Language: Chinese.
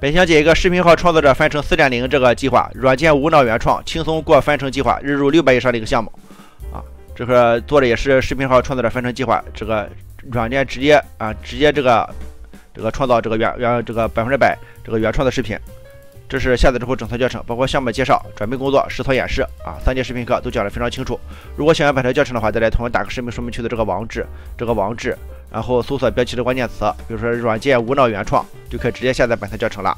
本想借一个视频号创作者翻成四点零这个计划，软件无脑原创，轻松过翻成计划，日入六百以上的一个项目啊！这个做的也是视频号创作者翻成计划，这个软件直接啊，直接这个这个创造这个原原这个百分之百这个原创的视频。这是下载之后整套教程，包括项目介绍、准备工作、实操演示啊，三节视频课都讲得非常清楚。如果想要本套教程的话，再来同样打个视频说明区的这个网址，这个网址，然后搜索标题的关键词，比如说软件无脑原创，就可以直接下载本套教程了。